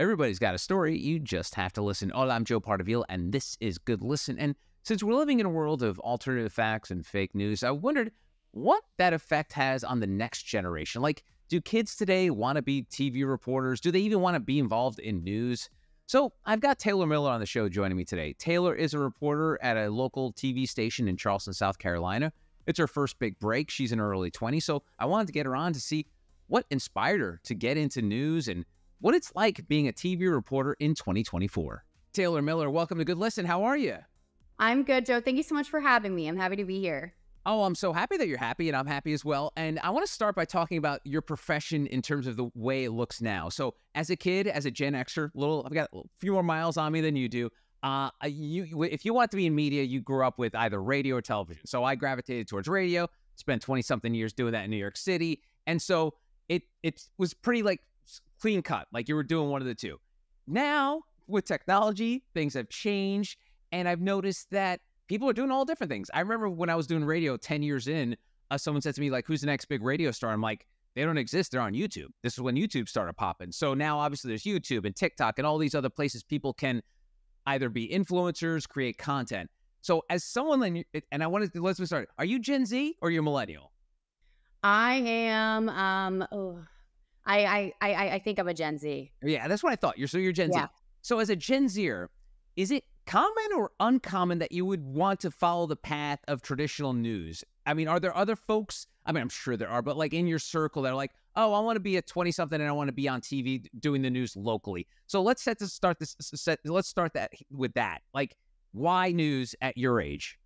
Everybody's got a story. You just have to listen. Hola, I'm Joe Pardavila, and this is Good Listen. And since we're living in a world of alternative facts and fake news, I wondered what that effect has on the next generation. Like, do kids today want to be TV reporters? Do they even want to be involved in news? So I've got Taylor Miller on the show joining me today. Taylor is a reporter at a local TV station in Charleston, South Carolina. It's her first big break. She's in her early 20s. So I wanted to get her on to see what inspired her to get into news and what it's like being a TV reporter in 2024. Taylor Miller, welcome to Good Listen. How are you? I'm good, Joe. Thank you so much for having me. I'm happy to be here. Oh, I'm so happy that you're happy, and I'm happy as well. And I want to start by talking about your profession in terms of the way it looks now. So, as a kid, as a Gen Xer, little, I've got a few more miles on me than you do. Uh, you, if you want to be in media, you grew up with either radio or television. So I gravitated towards radio. Spent 20 something years doing that in New York City, and so it it was pretty like clean cut, like you were doing one of the two. Now with technology, things have changed, and I've noticed that people are doing all different things. I remember when I was doing radio 10 years in, uh, someone said to me, like, who's the next big radio star? I'm like, they don't exist. They're on YouTube. This is when YouTube started popping. So now, obviously, there's YouTube and TikTok and all these other places people can either be influencers, create content. So, as someone, and I wanted to let's start. Are you Gen Z or you're millennial? I am. Um, oh, I, I, I, I think I'm a Gen Z. Yeah, that's what I thought. You're so you're Gen yeah. Z. So, as a Gen Zer, is it common or uncommon that you would want to follow the path of traditional news? I mean, are there other folks? I mean, I'm sure there are, but like in your circle that are like, oh, I want to be a 20 something and I want to be on TV doing the news locally. So let's set to start this. Set, let's start that with that. Like, why news at your age?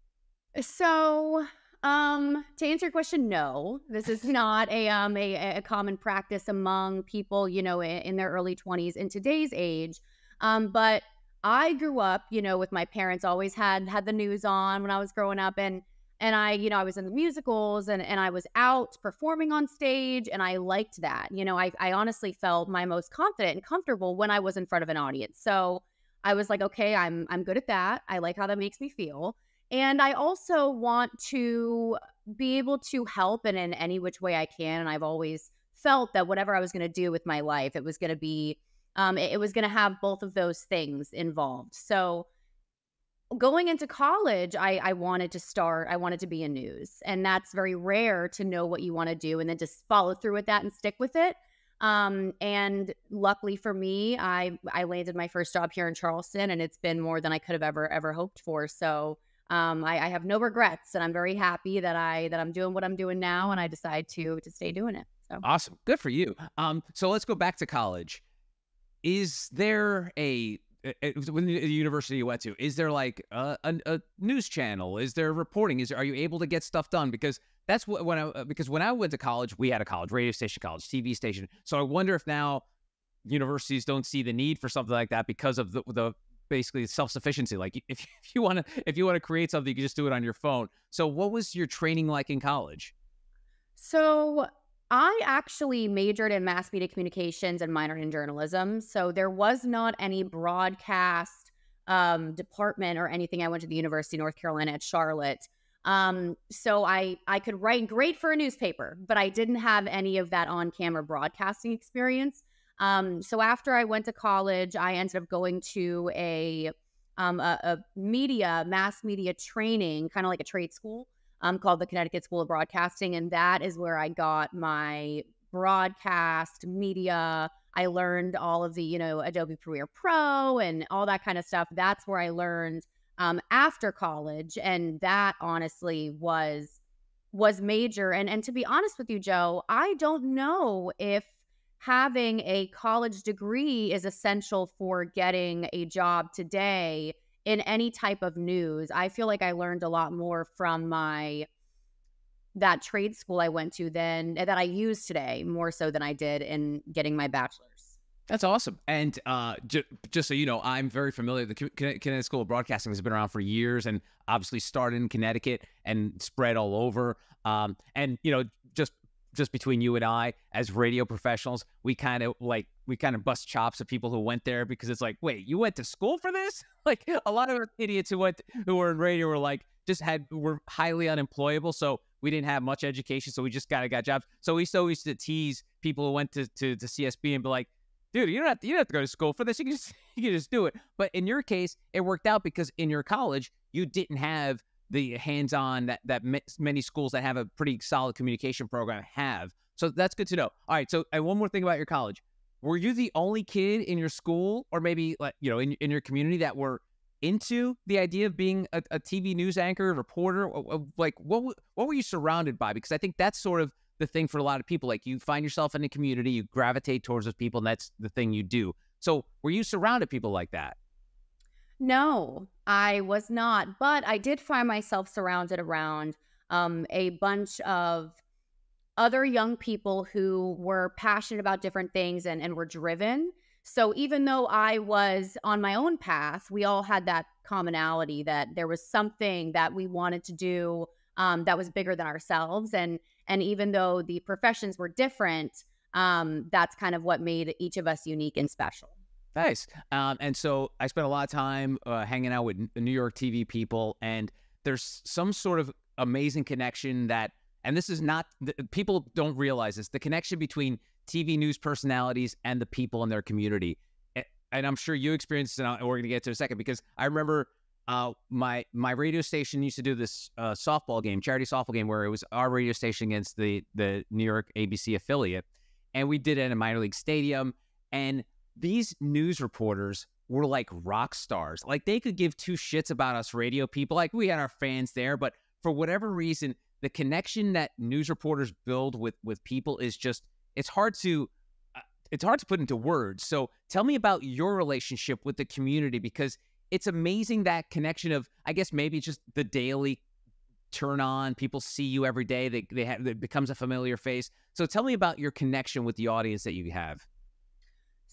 So, um, to answer your question, no, this is not a um a, a common practice among people, you know, in, in their early 20s in today's age. Um, but I grew up, you know, with my parents always had had the news on when I was growing up and and I, you know, I was in the musicals and and I was out performing on stage and I liked that. You know, I I honestly felt my most confident and comfortable when I was in front of an audience. So I was like, okay, I'm I'm good at that. I like how that makes me feel. And I also want to be able to help and in any which way I can. And I've always felt that whatever I was going to do with my life, it was going to be um, it, was going to have both of those things involved. So going into college, I, I wanted to start, I wanted to be in news. And that's very rare to know what you want to do and then just follow through with that and stick with it. Um, and luckily for me, I I landed my first job here in Charleston, and it's been more than I could have ever ever hoped for. So um, I, I have no regrets, and I'm very happy that I that I'm doing what I'm doing now, and I decide to to stay doing it. So. Awesome, good for you. Um, so let's go back to college. Is there a when the university you went to is there like a, a, a, news channel? Is there reporting? Is there, are you able to get stuff done? Because that's what when i because when i went to college we had a college radio station college tv station. So i wonder if now universities don't see the need for something like that because of the, the basically self-sufficiency like if, if you want to if you want to create something you can just do it on your phone so what was your training like in college so I actually majored in mass media communications and minored in journalism. So there was not any broadcast um, department or anything. I went to the University of North Carolina at Charlotte. Um, so I I could write great for a newspaper, but I didn't have any of that on camera broadcasting experience. Um, so after I went to college, I ended up going to a um, a, a media mass media training, kind of like a trade school um, called the Connecticut School of Broadcasting. And that is where I got my broadcast media. I learned all of the, you know, Adobe Premiere Pro and all that kind of stuff. That's where I learned um, after college. And that honestly was was major. And and to be honest with you, Joe, I don't know if having a college degree is essential for getting a job today in any type of news. I feel like I learned a lot more from my that trade school I went to than that I use today more so than I did in getting my bachelor's. That's awesome. And uh, j- just so you know, I'm very familiar. The Connecticut School of Broadcasting has been around for years and obviously started in Connecticut and spread all over. Um, and, you know, just just between you and I, as radio professionals, we kind of like we kind of bust chops at people who went there because it's like, wait, you went to school for this? Like a lot of idiots who went who were in radio were like just had were highly unemployable, so we didn't have much education, so we just kind of got jobs. So we still used to tease people who went to, to to CSB and be like, dude, you don't have to, you don't have to go to school for this. You can just you can just do it. But in your case, it worked out because in your college you didn't have the hands-on that that many schools that have a pretty solid communication program have. So that's good to know. All right. So and one more thing about your college. Were you the only kid in your school, or maybe like you know in in your community that were into the idea of being a, a TV news anchor, reporter? Like what what were you surrounded by? Because I think that's sort of the thing for a lot of people. Like you find yourself in a community, you gravitate towards those people, and that's the thing you do. So were you surrounded people like that? No, I was not, but I did find myself surrounded around um, a bunch of other young people who were passionate about different things and, and were driven. So even though I was on my own path, we all had that commonality that there was something that we wanted to do um, that was bigger than ourselves. And and even though the professions were different, um, that's kind of what made each of us unique and special. Nice. Um, and so I spent a lot of time uh, hanging out with New York TV people, and there's some sort of amazing connection that, and this is not, people don't realize this, the connection between TV news personalities and the people in their community. And I'm sure you experienced it, and we're going to get to a second because I remember uh, my my radio station used to do this uh, softball game, charity softball game, where it was our radio station against the the New York ABC affiliate, and we did it in a minor league stadium. And these news reporters were like rock stars. Like they could give two shits about us radio people. Like we had our fans there, but for whatever reason, the connection that news reporters build with with people is just it's hard to uh, it's hard to put into words. So tell me about your relationship with the community because it's amazing that connection of I guess maybe just the daily turn on people see you every day they they have it becomes a familiar face. So tell me about your connection with the audience that you have.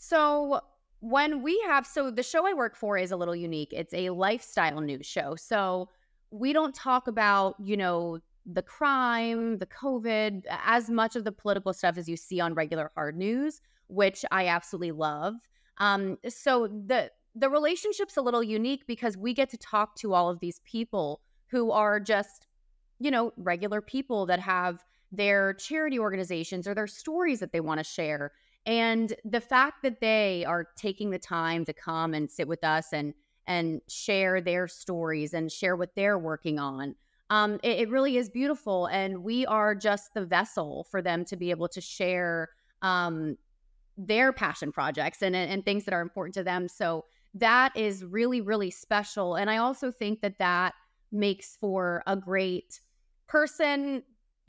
So when we have so the show I work for is a little unique. It's a lifestyle news show. So we don't talk about, you know, the crime, the COVID, as much of the political stuff as you see on regular hard news, which I absolutely love. Um, so the the relationship's a little unique because we get to talk to all of these people who are just, you know, regular people that have their charity organizations or their stories that they want to share. And the fact that they are taking the time to come and sit with us and and share their stories and share what they're working on, um, it, it, really is beautiful. And we are just the vessel for them to be able to share um, their passion projects and, and things that are important to them. So that is really, really special. And I also think that that makes for a great person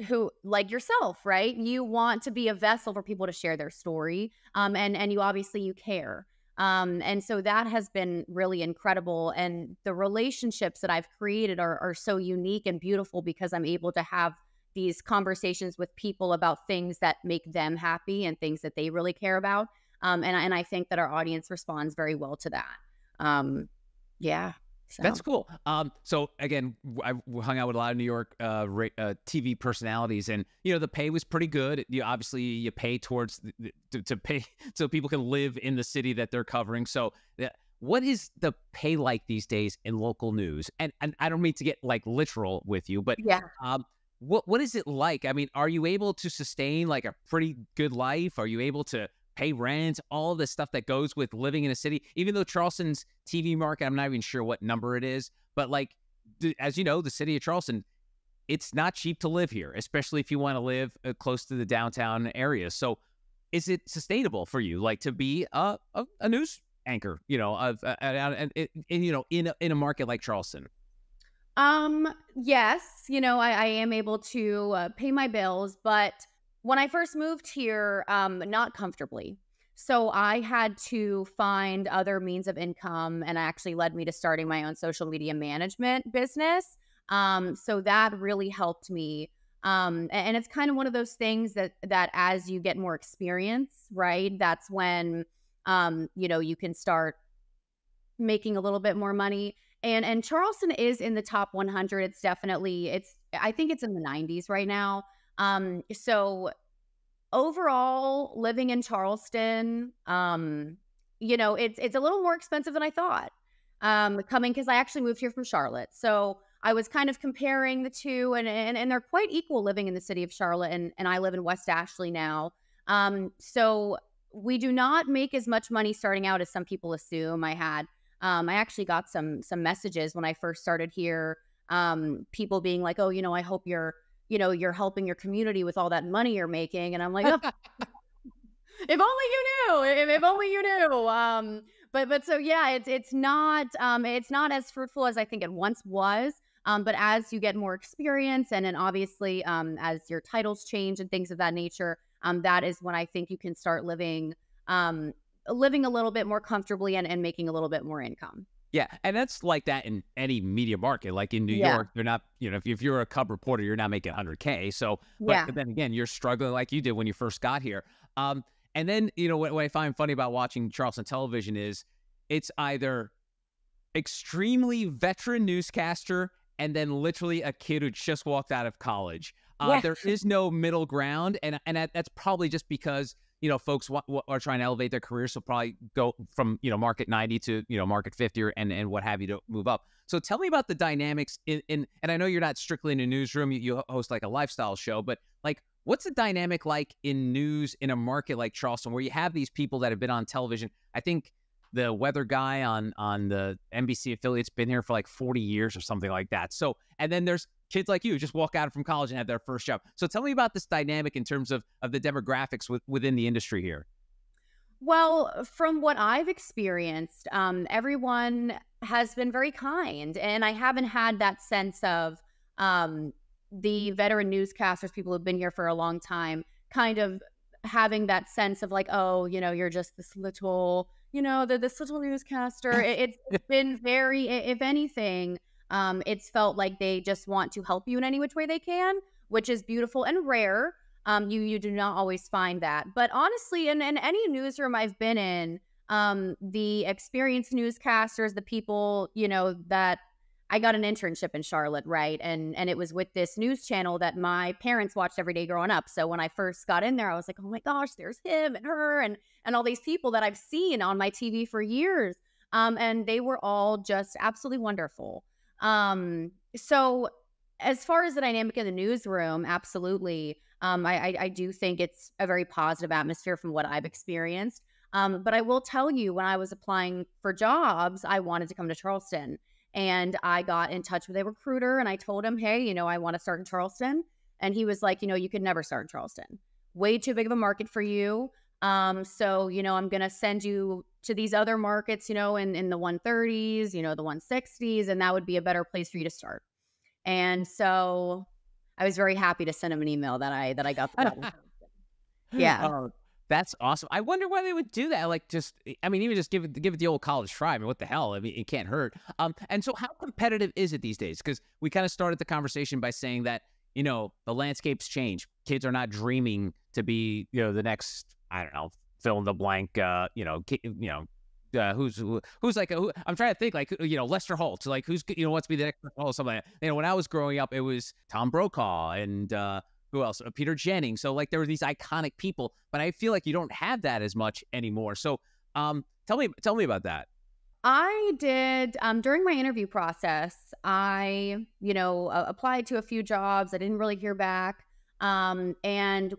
who like yourself right? You want to be a vessel for people to share their story um, and and you obviously you care. Um, and so that has been really incredible and the relationships that i've created are, are so unique and beautiful because i'm able to have these conversations with people about things that make them happy and things that they really care about um, and, and i think that our audience responds very well to that. Um, yeah so. That's cool. Um, so again, I hung out with a lot of New York uh, ra- uh, TV personalities, and you know the pay was pretty good. You obviously you pay towards the, to, to, pay so people can live in the city that they're covering. So, uh, what is the pay like these days in local news? And and I don't mean to get like literal with you, but yeah. Um, what what is it like? I mean, are you able to sustain like a pretty good life? Are you able to pay rent, all the stuff that goes with living in a city. Even though Charleston's TV market, I'm not even sure what number it is, but like as you know, the city of Charleston, it's not cheap to live here, especially if you want to live uh, close to the downtown area. So, is it sustainable for you, like to be a a, a news anchor, you know, of uh, and, you know in a, in a market like Charleston? Um, yes, you know, I, I am able to uh, pay my bills, but when I first moved here, um, not comfortably. So I had to find other means of income, and actually led me to starting my own social media management business. Um, so that really helped me. Um, and it's kind of one of those things that that as you get more experience, right? That's when um, you know you can start making a little bit more money. And and Charleston is in the top 100. It's definitely it's I think it's in the 90s right now. Um, so overall, living in Charleston, um, you know, it's it's a little more expensive than I thought. Um, coming because I actually moved here from Charlotte, so I was kind of comparing the two, and and, and they're quite equal living in the city of Charlotte, and and I live in West Ashley now. Um, so we do not make as much money starting out as some people assume. I had um, I actually got some some messages when I first started here. Um, people being like, "Oh, you know, I hope you're, you know, you're helping your community with all that money you're making," and I'm like, oh, "If only you knew! If, if only you knew!" Um, but but so yeah, it's it's not um, it's not as fruitful as I think it once was. Um, but as you get more experience, and then obviously um, as your titles change and things of that nature, um, that is when I think you can start living um, living a little bit more comfortably and, and making a little bit more income. Yeah, and that's like that in any media market. Like in New yeah. York, they're not, you know, if, if you're a cub reporter, you're not making 100K. So, but, yeah. but then again, you're struggling like you did when you first got here. Um, and then, you know, what, what I find funny about watching Charleston television is it's either extremely veteran newscaster and then literally a kid who just walked out of college. Uh, yeah. There is no middle ground, and and that's probably just because you know folks w- w- are trying to elevate their careers, so probably go from you know market ninety to you know market fifty or, and and what have you to move up. So tell me about the dynamics in, in and I know you're not strictly in a newsroom, you, you host like a lifestyle show, but like what's the dynamic like in news in a market like Charleston where you have these people that have been on television? I think the weather guy on on the NBC affiliate's been here for like 40 years or something like that. So, and then there's kids like you just walk out from college and have their first job. So, tell me about this dynamic in terms of of the demographics with, within the industry here. Well, from what I've experienced, um, everyone has been very kind, and I haven't had that sense of um, the veteran newscasters, people who've been here for a long time, kind of having that sense of like, oh, you know, you're just this little you know, the this little newscaster. It, it's been very, if anything, um, it's felt like they just want to help you in any which way they can, which is beautiful and rare. Um, you you do not always find that, but honestly, in, in any newsroom I've been in, um, the experienced newscasters, the people you know that I got an internship in Charlotte, right? And and it was with this news channel that my parents watched every day growing up. So when I first got in there, I was like, "Oh my gosh, there's him and her and and all these people that I've seen on my TV for years." Um, and they were all just absolutely wonderful. Um, so as far as the dynamic in the newsroom, absolutely. Um, I, I, I do think it's a very positive atmosphere from what I've experienced. Um, but I will tell you, when I was applying for jobs, I wanted to come to Charleston. And I got in touch with a recruiter and I told him, hey, you know, I want to start in Charleston. And he was like, you know, you could never start in Charleston. Way too big of a market for you. Um, so, you know, I'm going to send you to these other markets, you know, in, in the 130s, you know, the 160s, and that would be a better place for you to start. And so I was very happy to send him an email that I that I got job. yeah. Oh, that's awesome. I wonder why they would do that. Like, just I mean, even just give it give it the old college try. I mean, what the hell? I mean, it can't hurt. Um, and so how competitive is it these days? Because we kind of started the conversation by saying that you know the landscapes change. Kids are not dreaming to be you know the next I don't know fill in the blank. Uh, you know, you know. Uh, who's who, who's like who, I'm trying to think like you know Lester Holt like who's you know wants to be the next Holt something like you know when I was growing up it was Tom Brokaw and uh, who else? Uh, Peter Jennings. So like there were these iconic people, but I feel like you don't have that as much anymore. So um, tell me, tell me about that. I did um, during my interview process. I, you know, applied to a few jobs. I didn't really hear back. Um, and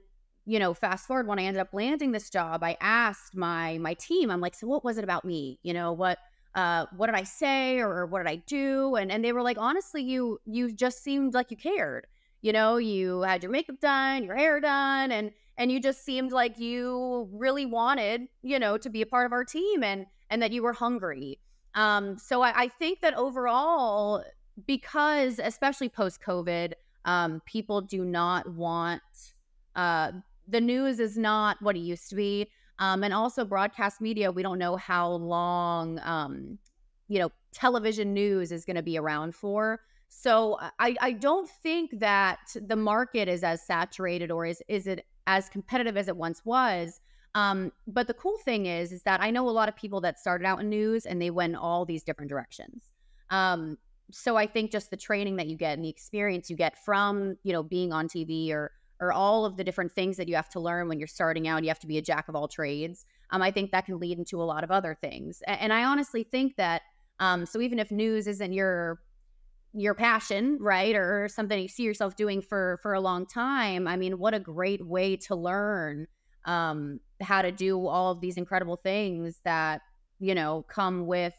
you know, fast forward when I ended up landing this job, I asked my my team. I'm like, so what was it about me? You know, what uh, what did I say or, or what did I do? And and they were like, honestly, you you just seemed like you cared you know you had your makeup done your hair done and and you just seemed like you really wanted you know to be a part of our team and and that you were hungry um so i, I think that overall because especially post covid um people do not want uh the news is not what it used to be um and also broadcast media we don't know how long um you know television news is going to be around for so I, I don't think that the market is as saturated or is is it as competitive as it once was. Um, but the cool thing is, is that I know a lot of people that started out in news and they went all these different directions. Um, so I think just the training that you get and the experience you get from, you know, being on TV or or all of the different things that you have to learn when you're starting out, you have to be a jack of all trades. Um, I think that can lead into a lot of other things. And, and I honestly think that um, so even if news isn't your your passion right or something you see yourself doing for for a long time i mean what a great way to learn um, how to do all of these incredible things that you know come with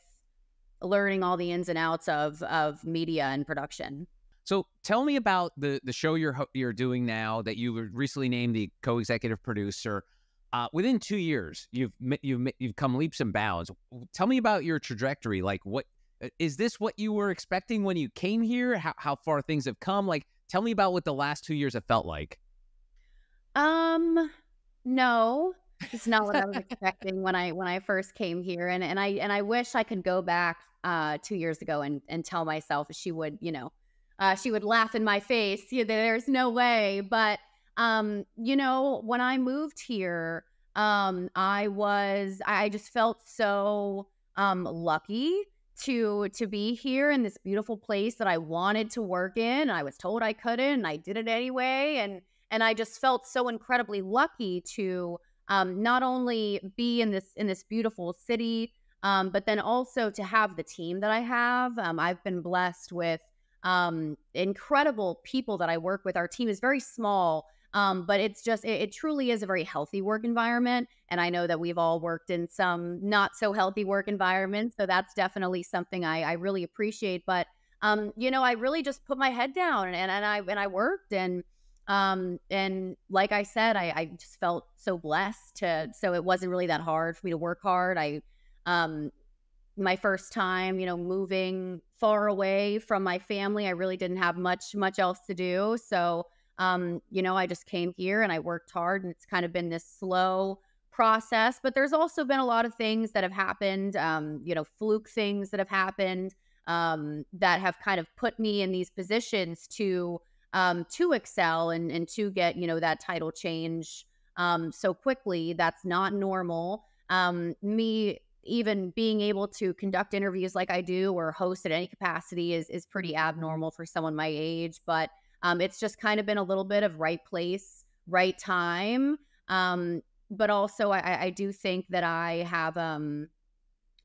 learning all the ins and outs of of media and production. So tell me about the the show you're you're doing now that you were recently named the co-executive producer. Uh, within two years, you've you've you've come leaps and bounds. Tell me about your trajectory. Like, what uh, is this? What you were expecting when you came here? How how far things have come? Like, tell me about what the last two years have felt like. Um, no, it's not what I was expecting when I when I first came here, and and I and I wish I could go back uh two years ago and and tell myself she would you know uh she would laugh in my face. Yeah, there's no way, but um you know when I moved here, um I was I just felt so um lucky to to be here in this beautiful place that I wanted to work in. I was told I couldn't, and I did it anyway, and and I just felt so incredibly lucky to um, not only be in this in this beautiful city, um, but then also to have the team that I have. Um, I've been blessed with um, incredible people that I work with. Our team is very small, um, but it's just it, it, truly is a very healthy work environment. And I know that we've all worked in some not so healthy work environments, so that's definitely something I, I really appreciate. But um, you know, I really just put my head down and, and I and I worked and um, and like I said, I, I just felt so blessed to, so it wasn't really that hard for me to work hard. I, um, my first time, you know, moving far away from my family, I really didn't have much, much else to do. So, um, you know, I just came here and I worked hard and it's kind of been this slow process, but there's also been a lot of things that have happened, um, you know, fluke things that have happened, um, that have kind of put me in these positions to, um, to excel and, and to get, you know, that title change um, so quickly. That's not normal. Um, me even being able to conduct interviews like I do or host at any capacity is, is pretty abnormal for someone my age. But um, it's just kind of been a little bit of right place, right time. Um, but also, I, I do think that I have um,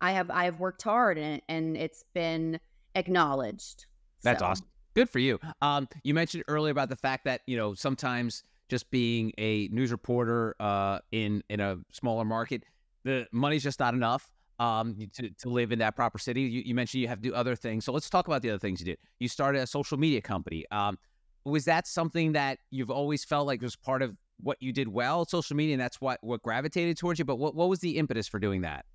I have I have worked hard and, and it's been acknowledged. That's so. awesome. Good for you. Um, you mentioned earlier about the fact that you know sometimes just being a news reporter uh, in in a smaller market, the money's just not enough um, to, to live in that proper city. You, you, mentioned you have to do other things, so let's talk about the other things you did. You started a social media company. Um, was that something that you've always felt like was part of what you did well, social media, and that's what what gravitated towards you? But what what was the impetus for doing that?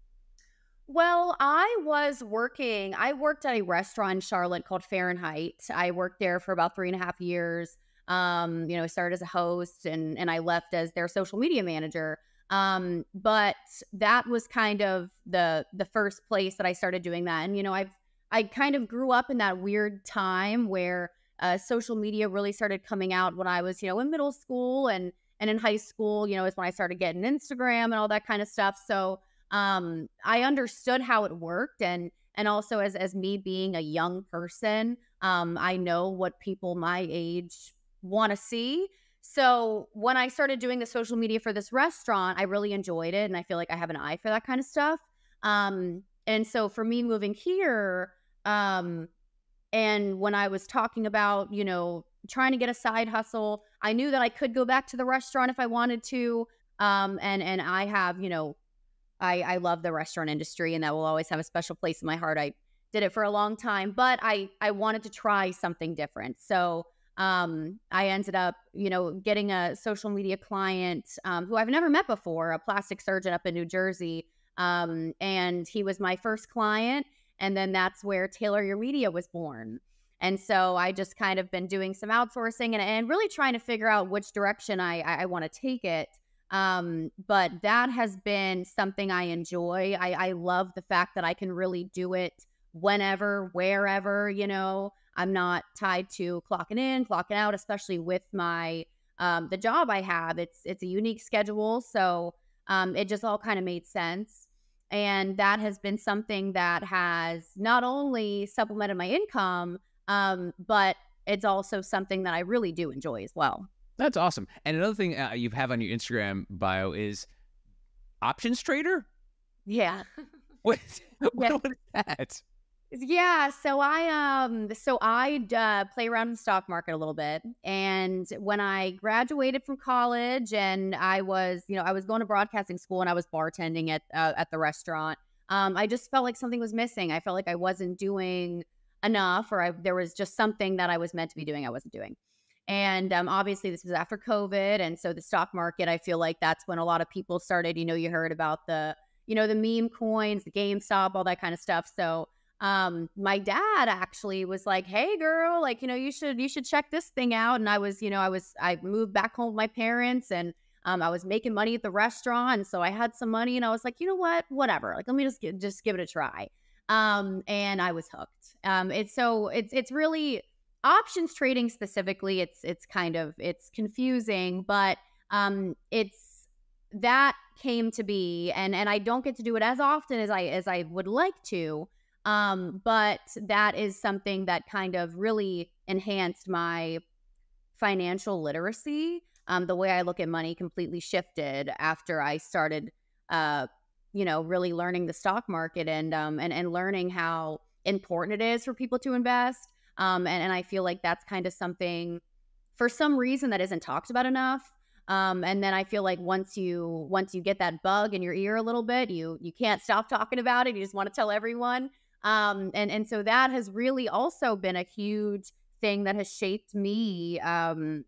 Well, I was working, I worked at a restaurant in Charlotte called Fahrenheit. I worked there for about three and a half years. Um, you know, I started as a host and and I left as their social media manager. Um, but that was kind of the the first place that I started doing that. And you know, I've I kind of grew up in that weird time where uh, social media really started coming out when I was, you know, in middle school and and in high school, you know, is when I started getting Instagram and all that kind of stuff. So um, I understood how it worked and and also as as me being a young person, um, I know what people my age want to see. So when I started doing the social media for this restaurant, I really enjoyed it and I feel like I have an eye for that kind of stuff. Um, and so for me moving here, um, and when I was talking about, you know, trying to get a side hustle, I knew that I could go back to the restaurant if I wanted to. Um, and and I have, you know, I, I love the restaurant industry and that will always have a special place in my heart. I did it for a long time, but I, I wanted to try something different. So um, I ended up, you know, getting a social media client um, who I've never met before, a plastic surgeon up in New Jersey. Um, and he was my first client. And then that's where Tailor Your Media was born. And so I just kind of been doing some outsourcing and, and really trying to figure out which direction I, I, I want to take it. Um, but that has been something I enjoy. I, I love the fact that I can really do it whenever, wherever, you know. I'm not tied to clocking in, clocking out, especially with my um, the job I have. It's it's a unique schedule, so um, it just all kind of made sense. And that has been something that has not only supplemented my income, um, but it's also something that I really do enjoy as well. That's awesome. And another thing uh, you have on your Instagram bio is options trader. Yeah. What, what, what is that? Yeah, so I um so I uh, play around in the stock market a little bit, and when I graduated from college, and I was you know I was going to broadcasting school, and I was bartending at uh, at the restaurant. Um, I just felt like something was missing. I felt like I wasn't doing enough, or I, there was just something that I was meant to be doing I wasn't doing. And um, obviously, this was after COVID, and so the stock market. I feel like that's when a lot of people started. You know, you heard about the you know the meme coins, the GameStop, all that kind of stuff. So um my dad actually was like hey girl like you know you should you should check this thing out. And i was you know i was i moved back home with my parents and um i was making money at the restaurant and so i had some money and i was like you know what? Whatever like let me just get, just give it a try. Um and i was hooked. Um it's so it's it's really options trading specifically it's it's kind of it's confusing but um it's that came to be and and I don't get to do it as often as I as I would like to um, but that is something that kind of really enhanced my financial literacy. Um, the way I look at money completely shifted after I started, uh, you know, really learning the stock market and um, and and learning how important it is for people to invest. Um, and and I feel like that's kind of something, for some reason, that isn't talked about enough. Um, and then I feel like once you once you get that bug in your ear a little bit, you you can't stop talking about it. You just want to tell everyone. Um, and and so that has really also been a huge thing that has shaped me um,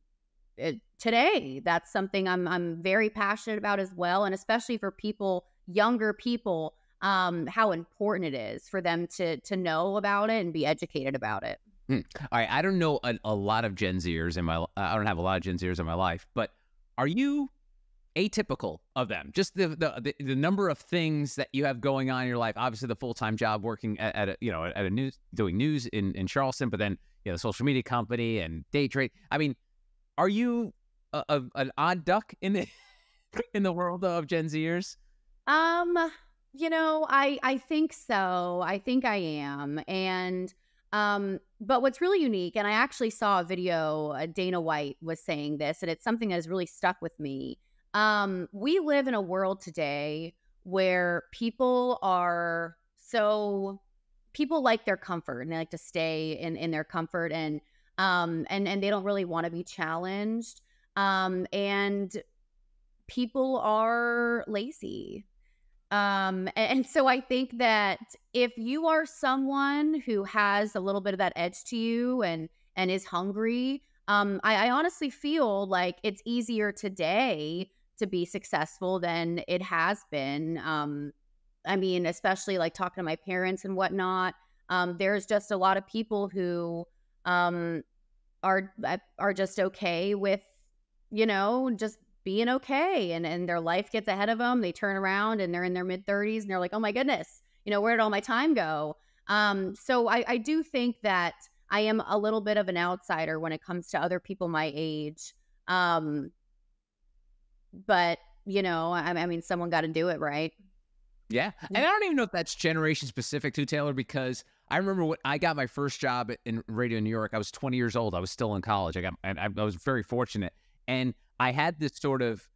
it, today. That's something I'm I'm very passionate about as well, and especially for people younger people, um, how important it is for them to to know about it and be educated about it. Hmm. All right, I don't know a, a, lot of Gen Zers in my. I don't have a lot of Gen Zers in my life, but are you atypical of them. Just the, the the, number of things that you have going on in your life. Obviously, the full time job working at, at, a you know at a news doing news in in Charleston, but then you know social media company and day trade. I mean, are you a, a, an odd duck in the in the world of Gen Zers? Um, you know, I I think so. I think I am, and um, but what's really unique, and I actually saw a video. Uh, Dana White was saying this, and it's something that has really stuck with me um, we live in a world today where people are so people like their comfort and they like to stay in in their comfort and um and and they don't really want to be challenged um and people are lazy. Um and, and so i think that if you are someone who has a little bit of that edge to you and and is hungry um I, I honestly feel like it's easier today to be successful than it has been. Um, I mean, especially like talking to my parents and whatnot. Um, there's just a lot of people who um, are uh, are just okay with, you know, just being okay, and and their life gets ahead of them. They turn around and they're in their mid 30s, and they're like, oh my goodness, you know, where did all my time go? Um, so I, I do think that I am a little bit of an outsider when it comes to other people my age. Um, but you know, I, I mean, someone got to do it, right? Yeah. And I don't even know if that's generation specific to Taylor because I remember when I got my first job in Radio New York, I was 20 years old. I was still in college. I got, I, I was very fortunate. And I had this sort of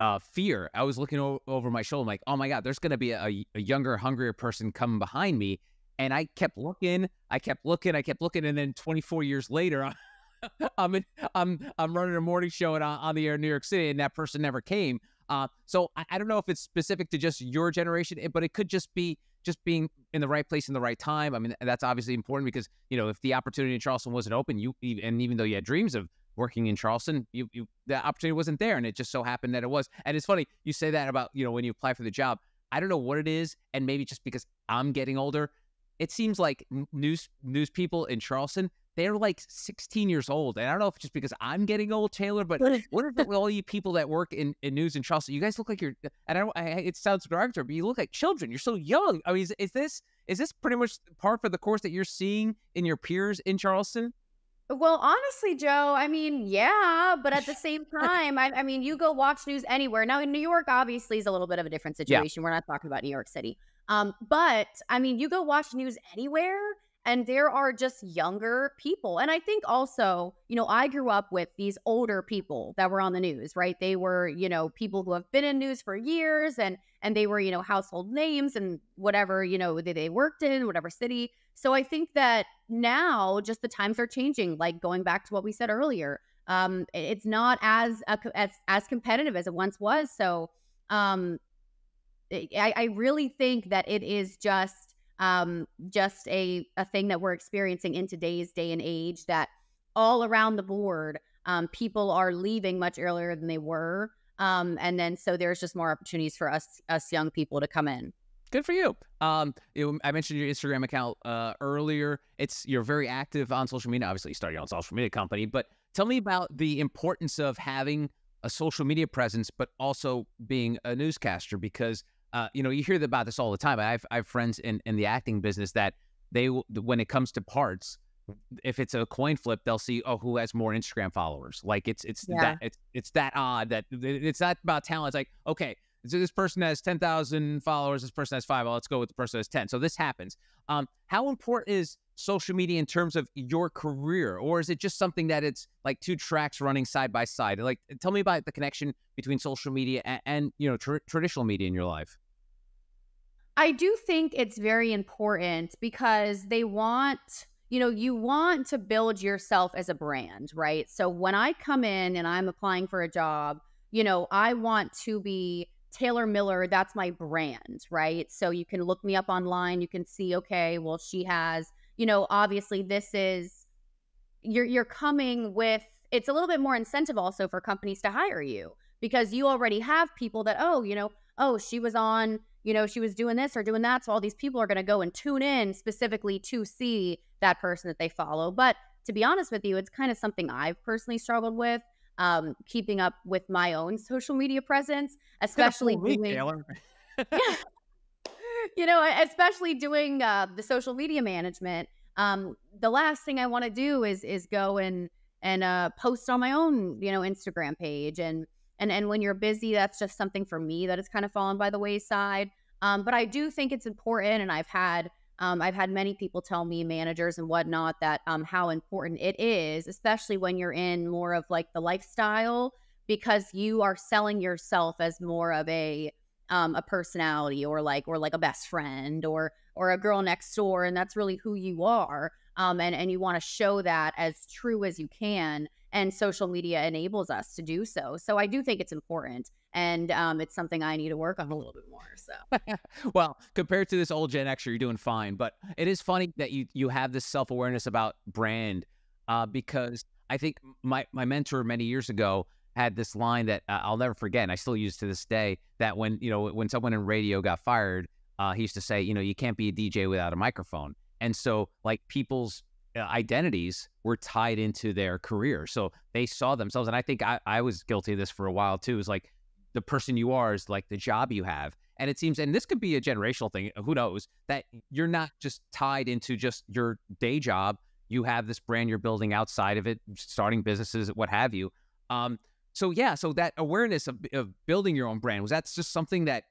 uh, fear. I was looking o- over my shoulder, like, oh my God, there's going to be a, a younger, hungrier person coming behind me. And I kept looking, I kept looking, I kept looking. And then 24 years later, I'm in, I'm I'm running a morning show on, on the air in New York City, and that person never came. Uh, so I, I don't know if it's specific to just your generation, but it could just be just being in the right place in the right time. I mean, that's obviously important because you know if the opportunity in Charleston wasn't open, you and even though you had dreams of working in Charleston, you, you the opportunity wasn't there, and it just so happened that it was. And it's funny you say that about you know when you apply for the job. I don't know what it is, and maybe just because I'm getting older, it seems like news news people in Charleston they're like 16 years old. And I don't know if it's just because I'm getting old, Taylor, but what if all you people that work in, in news in Charleston, you guys look like you're, and I, I it sounds derogatory, but you look like children. You're so young. I mean, is, is this is this pretty much part for the course that you're seeing in your peers in Charleston? Well, honestly, Joe, I mean, yeah, but at the same time, I, I, mean, you go watch news anywhere. Now, in New York, obviously, is a little bit of a different situation. Yeah. We're not talking about New York City. Um, but I mean, you go watch news anywhere, and there are just younger people and i think also you know i grew up with these older people that were on the news right? They were you know people who have been in news for years and and they were you know household names and whatever you know they, they worked in whatever city. So i think that now just the times are changing like going back to what we said earlier um it's not as as as competitive as it once was. So um I, I really think that it is just um, just a, a thing that we're experiencing in today's day and age that all around the board, um, people are leaving much earlier than they were. Um, and then so there's just more opportunities for us us young people to come in. Good for you. Um, you, I mentioned your Instagram account uh, earlier. It's you're very active on social media. Obviously, you started your own social media company, but tell me about the importance of having a social media presence, but also being a newscaster because uh, you know, you hear about this all the time. I have, I have friends in, in the acting business that they, when it comes to parts, if it's a coin flip, they'll see, oh, who has more Instagram followers. Like it's it's yeah. that it's it's that odd that it's not about talent. It's like okay, so this person has ten thousand followers, this person has five. Well, let's go with the person has ten. So this happens. Um, how important is social media in terms of your career, or is it just something that it's like two tracks running side by side? Like, tell me about the connection between social media and, and you know tr- traditional media in your life. I do think it's very important because they want, you know, you want to build yourself as a brand, right? So when I come in and I'm applying for a job, you know, I want to be Taylor Miller, that's my brand, right? So you can look me up online, you can see, okay, well, she has, you know, obviously this is you're you're coming with it's a little bit more incentive also for companies to hire you because you already have people that, oh, you know, oh, she was on you know, she was doing this or doing that. So all these people are going to go and tune in specifically to see that person that they follow. But to be honest with you, it's kind of something I've personally struggled with. Um, keeping up with my own social media presence, especially doing, yeah, you know, especially doing uh, the social media management. Um, the last thing I want to do is is go and and uh, post on my own, you know, Instagram page and and and when you're busy that's just something for me that has kind of fallen by the wayside um, but i do think it's important and i've had um, i've had many people tell me managers and whatnot that um, how important it is especially when you're in more of like the lifestyle because you are selling yourself as more of a um, a personality or like or like a best friend or or a girl next door and that's really who you are um, and and you want to show that as true as you can and social media enables us to do so. So I do think it's important, and um, it's something I need to work on a little bit more. So, well, compared to this old Gen X, you're doing fine. But it is funny that you you have this self awareness about brand, uh, because I think my my mentor many years ago had this line that uh, I'll never forget, and I still use to this day. That when you know when someone in radio got fired, uh, he used to say, you know, you can't be a DJ without a microphone. And so, like people's identities were tied into their career. So they saw themselves. And I think I, I was guilty of this for a while too. Is like the person you are is like the job you have. And it seems, and this could be a generational thing, who knows, that you're not just tied into just your day job. You have this brand you're building outside of it, starting businesses, what have you. Um, so yeah, so that awareness of, of building your own brand was that just something that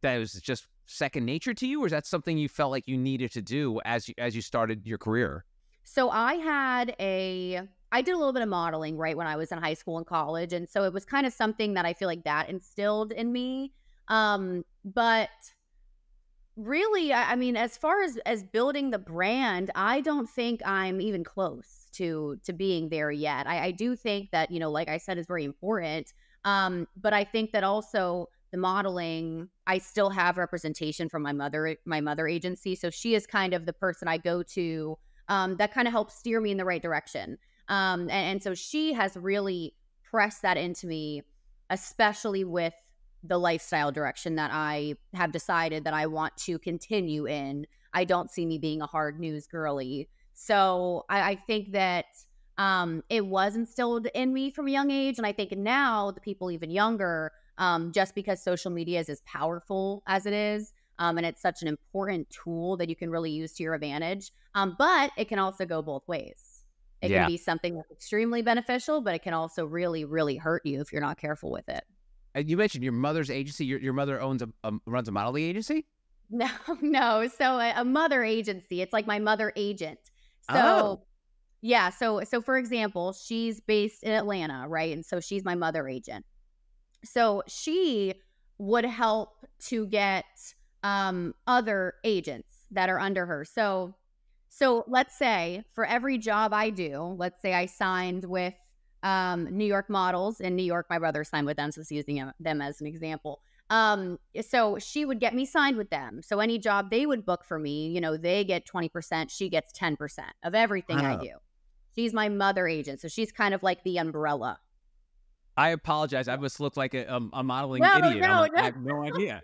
that was just second nature to you, or is that something you felt like you needed to do as you as you started your career? So I had a I did a little bit of modeling right when I was in high school and college and so it was kind of something that I feel like that instilled in me. Um but really I, I mean as far as as building the brand, I don't think I'm even close to to being there yet. I, I do think that, you know, like I said is very important. Um but I think that also the modeling i still have representation from my mother my mother agency so she is kind of the person i go to um, that kind of helps steer me in the right direction. Um, and, and so she has really pressed that into me, especially with the lifestyle direction that I have decided that I want to continue in. I don't see me being a hard news girly. So I, I think that um, it was instilled in me from a young age. And I think now the people even younger, um, just because social media is as powerful as it is, um, and it's such an important tool that you can really use to your advantage. Um, but it can also go both ways. It yeah. can be something that's extremely beneficial, but it can also really, really hurt you if you're not careful with it. And you mentioned your mother's agency. Your, your mother owns a, runs a modeling agency. No, no. So a, a mother agency. It's like my mother agent. So Oh, yeah. So so for example, she's based in Atlanta, right? And so she's my mother agent. So she would help to get um other agents that are under her. So so let's say for every job I do, let's say I signed with um New York models in New York, my brother signed with them, so just using them them as an example. Um, so she would get me signed with them. So any job they would book for me, you know, they get 20%, she gets 10% of everything I Wow. do. She's my mother agent. So she's kind of like the umbrella. I apologize. I must look like a, um, a modeling No, idiot. No, like, no. I have no idea.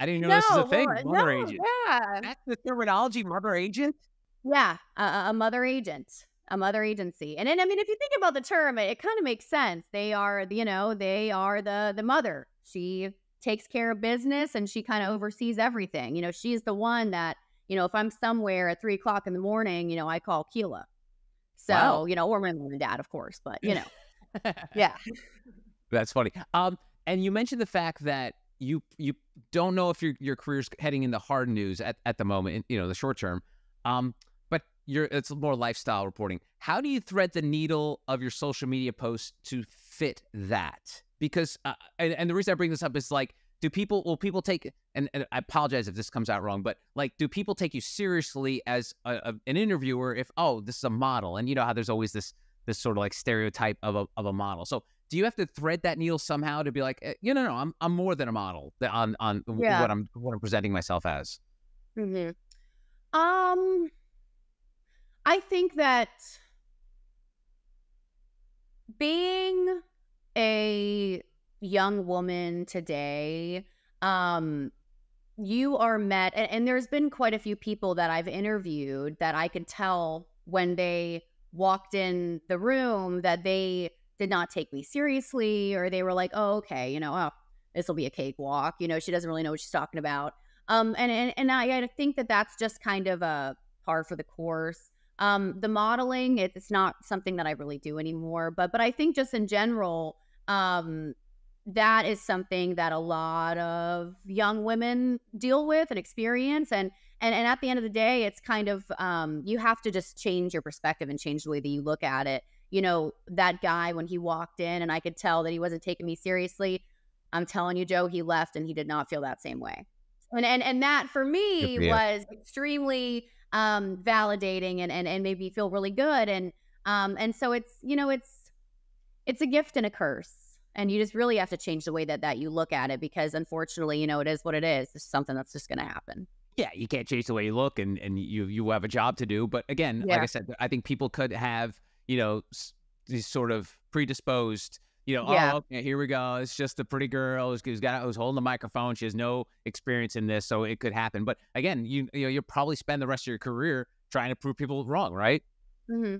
I didn't know this was a thing. well, Mother no, agent. Yeah. That's the terminology, mother agent. Yeah. A mother agent, a mother agency. And then, I mean, if you think about the term, it, it kind of makes sense. They are, you know, they are the, the mother. She takes care of business and she kind of oversees everything. You know, she's the one that, you know, if I'm somewhere at three o'clock in the morning, you know, I call Keela. So, Wow. you know, or my mom and dad, of course, but you know, yeah. That's funny. Um, and you mentioned the fact that you you don't know if your your career's heading into hard news at, at the moment, you know, the short term. Um, but you're it's more lifestyle reporting. How do you thread the needle of your social media posts to fit that? Because uh, and, and the reason I bring this up is like, do people will people take and, and I apologize if this comes out wrong, but like, do people take you seriously as a, a, an interviewer if oh this is a model and you know how there's always this this sort of like stereotype of a of a model. So do you have to thread that needle somehow to be like, eh, you know, no, I'm I'm more than a model on on Yeah. what I'm what I'm presenting myself as. hmm Um, I think that being a young woman today, um, you are met, and, and there's been quite a few people that I've interviewed that I could tell when they walked in the room that they did not take me seriously, or they were like, "Oh, okay, you know, oh, this will be a cakewalk." You know, she doesn't really know what she's talking about. Um, and and, and I, I think that that's just kind of a par for the course. Um, the modeling, it- it's not something that I really do anymore, but but I think just in general, um, that is something that a lot of young women deal with and experience, and and and at the end of the day, it's kind of um, you have to just change your perspective and change the way that you look at it. You know, that guy when he walked in, and I could tell that he wasn't taking me seriously. I'm telling you, Joe, he left and he did not feel that same way. And and and that for me was extremely um validating and and and made me feel really good. And um and so it's you know it's it's a gift and a curse. And you just really have to change the way that that you look at it because unfortunately you know it is what it is. It's something that's just going to happen. Yeah, you can't change the way you look, and and you you have a job to do. But again, like I said, I think people could have you know these sort of predisposed. You know, Yeah. oh, okay, here we go. It's just a pretty girl who's, who's got who's holding the microphone. She has no experience in this, so it could happen. But again, you you know, you'll probably spend the rest of your career trying to prove people wrong, right? hmm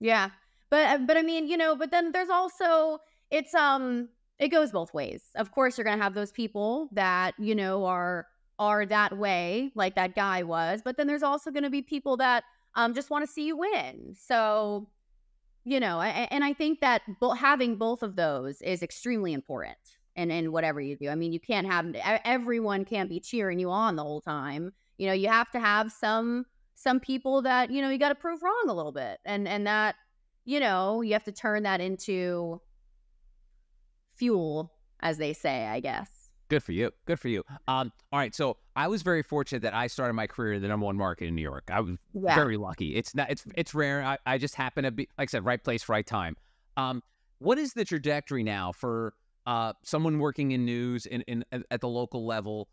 Yeah, but uh, but I mean, you know, but then there's also it's um it goes both ways. Of course, you're gonna have those people that you know are are that way, like that guy was. But then there's also gonna be people that um just want to see you win. So you know, I, and I think that bo- having both of those is extremely important. And in whatever you do, I mean, you can't have everyone can't be cheering you on the whole time. You know, you have to have some some people that you know you got to prove wrong a little bit and and that you know you have to turn that into fuel as they say i guess Good for you. Good for you. Um, all right. So I was very fortunate that I started my career in the number one market in New York. I was yeah very lucky. It's not. It's it's rare. I, I just happen to be, like I said, right place, right time. Um, what is the trajectory now for uh someone working in news in, in at the local level?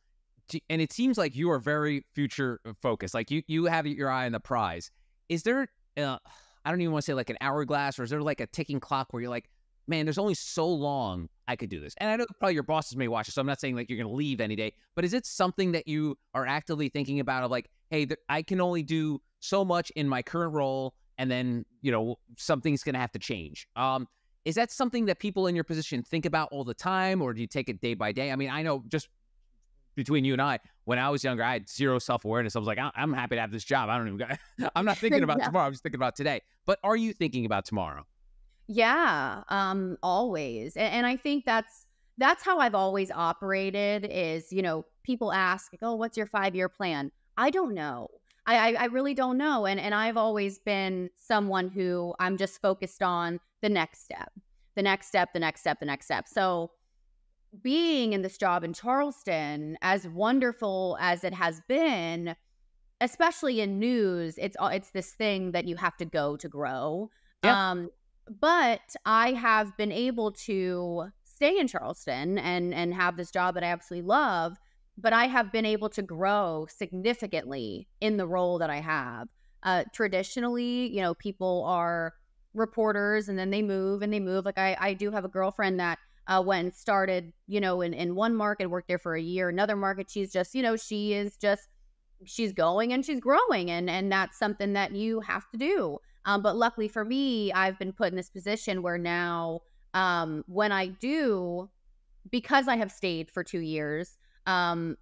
And it seems like you are very future focused. Like you you have your eye on the prize. Is there? Uh, I don't even want to say like an hourglass, or is there like a ticking clock where you're like, man, there's only so long I could do this. And I know probably your bosses may watch it, so I'm not saying like you're going to leave any day, but is it something that you are actively thinking about of like, hey, th- I can only do so much in my current role, and then you know something's going to have to change. Um, is that something that people in your position think about all the time, or do you take it day by day? I mean, I know just between you and I, when I was younger, I had zero self awareness. I was like, I- I'm happy to have this job. I don't even. got- I'm not thinking about Yeah. tomorrow. I'm just thinking about today. But are you thinking about tomorrow? Yeah um always and, and i think that's that's how I've always operated is, you know, people ask, like, oh, what's your five year plan? I don't know. I, I, I really don't know. And and I've always been someone who I'm just focused on the next step, the next step, the next step, the next step. So being in this job in Charleston, as wonderful as it has been, especially in news, it's it's this thing that you have to go to grow. Yeah. Um, but I have been able to stay in Charleston and and have this job that I absolutely love, but I have been able to grow significantly in the role that I have. Uh, traditionally, you know, people are reporters and then they move and they move. Like I, I do have a girlfriend that uh, went and started, you know, in, in one market, worked there for a year. Another market, she's just, you know, she is just, she's going and she's growing. And, and that's something that you have to do. Um, but luckily for me, I've been put in this position where now um, when I do, because I have stayed for two years, um,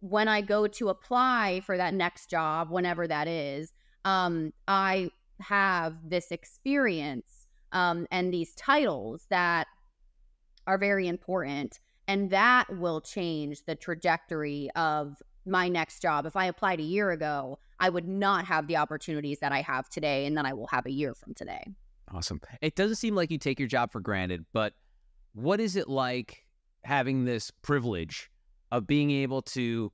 when I go to apply for that next job, whenever that is, um, I have this experience um, and these titles that are very important. And that will change the trajectory of my next job. If I applied a year ago, I would not have the opportunities that I have today and then I will have a year from today. Awesome. It doesn't seem like you take your job for granted, but what is it like having this privilege of being able to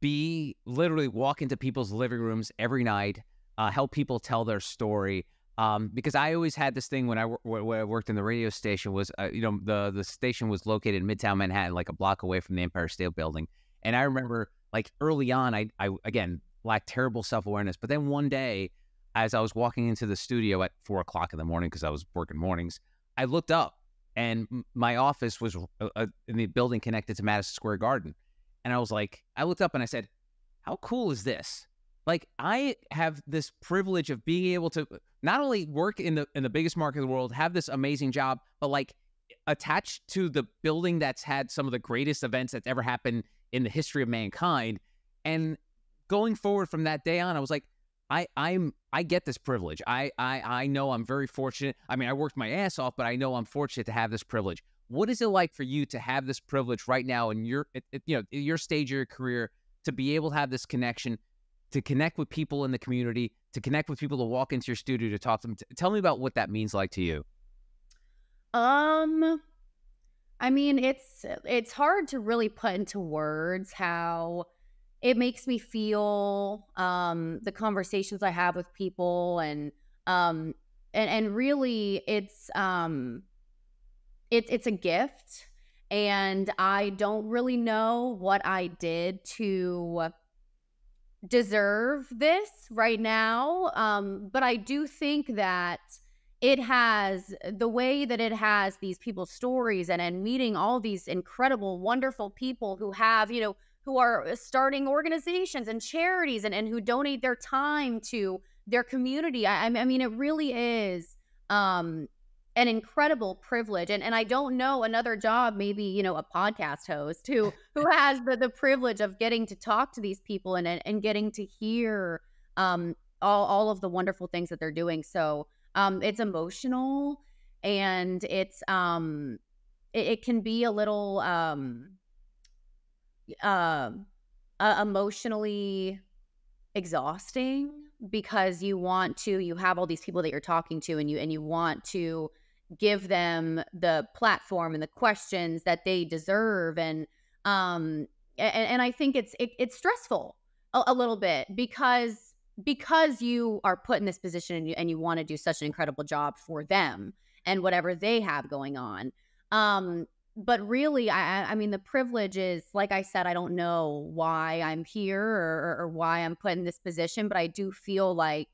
be literally walk into people's living rooms every night, uh, help people tell their story? Um, because I always had this thing when I, when I worked in the radio station was, uh, you know, the the station was located in Midtown Manhattan, like a block away from the Empire State Building, and I remember like early on, I I again lacked terrible self awareness, but then one day as I was walking into the studio at four o'clock in the morning because I was working mornings, I looked up and my office was uh, uh, in the building connected to Madison Square Garden. And I was like, I looked up and I said, How cool is this? Like I have this privilege of being able to not only work in the in the biggest market in the world, have this amazing job, but like attached to the building that's had some of the greatest events that's ever happened in the history of mankind. And going forward from that day on, I was like, I I'm I get this privilege. I I I know I'm very fortunate. I mean, I worked my ass off, but I know I'm fortunate to have this privilege. What is it like for you to have this privilege right now in your you know your stage of your career to be able to have this connection, to connect with people in the community, to connect with people to walk into your studio to talk to them? Tell me about what that means like to you. Um, I mean, it's it's hard to really put into words how it makes me feel um, the conversations I have with people and um, and and really it's um, it's it's a gift and I don't really know what I did to deserve this right now um, but I do think that it has the way that it has these people's stories and and meeting all these incredible wonderful people who have you know who are uh, starting organizations and charities and, and who donate their time to their community. I, I mean, it really is um, an incredible privilege. And, and I don't know another job, maybe, you know, a podcast host who, who has the, the privilege of getting to talk to these people and, and getting to hear um, all, all of the wonderful things that they're doing. So um, it's emotional and it's, um, it, it can be a little, um, um, uh, emotionally exhausting because you want to you have all these people that you're talking to and you and you want to give them the platform and the questions that they deserve and um and, and i think it's it, it's stressful a, a, little bit because because you are put in this position and you, and you want to do such an incredible job for them and whatever they have going on. Um but really I, I mean the privilege is like i said i don't know why i'm here or, or, why i'm put in this position but i do feel like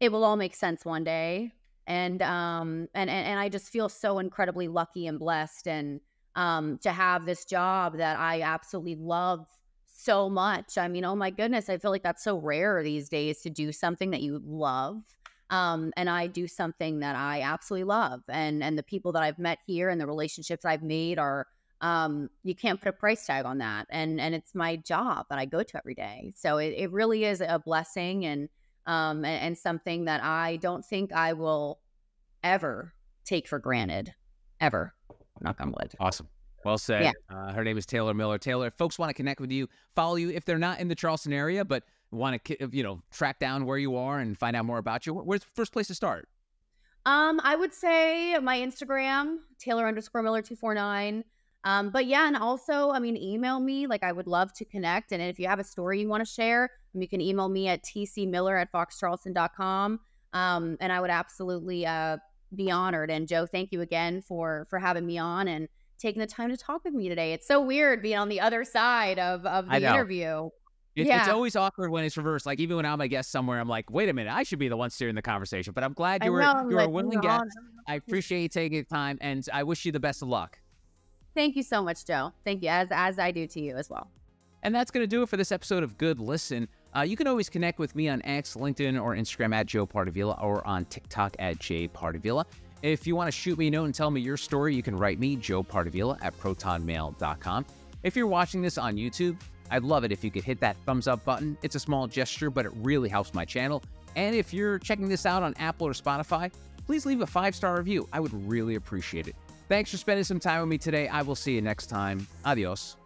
it will all make sense one day. And um and and, and i just feel so incredibly lucky and blessed and um to have this job that i absolutely love so much. I mean oh my goodness i feel like that's so rare these days to do something that you love um, and I do something that I absolutely love. And and the people that I've met here and the relationships I've made are um, you can't put a price tag on that. And and it's my job that I go to every day. So it, it really is a blessing and um and, and something that I don't think I will ever take for granted. Ever. knock on wood. Awesome. Well said. Yeah. Uh, her name is Taylor Miller. Taylor, if folks want to connect with you, follow you if they're not in the Charleston area, but want to, you know, track down where you are and find out more about you. Where's the first place to start? Um, I would say my Instagram, Taylor underscore Miller two four nine. Um, but yeah, and also, I mean, email me. Like, I would love to connect. And if you have a story you want to share, you can email me at tcmiller at foxcharleston.com. Um, and I would absolutely uh, be honored. And Joe, thank you again for for having me on and taking the time to talk with me today. It's so weird being on the other side of of the interview. It, It's always awkward when it's reversed. Like even when I'm a guest somewhere, I'm like, wait a minute, I should be the one steering the conversation. But I'm glad you were know, you were a willing guest. I appreciate you taking the time, and I wish you the best of luck. Thank you so much, Joe. Thank you, as as I do to you as well. And that's going to do it for this episode of Good Listen. Uh, you can always connect with me on X, LinkedIn, or Instagram at Joe Pardavila or on TikTok at J Pardavila. If you want to shoot me a note and tell me your story, you can write me, Joe Pardavila, at protonmail.com. If you're watching this on YouTube, I'd love it if you could hit that thumbs up button. It's a small gesture, but it really helps my channel. And if you're checking this out on Apple or Spotify, please leave a five star review. I would really appreciate it. Thanks for spending some time with me today. I will see you next time. Adios.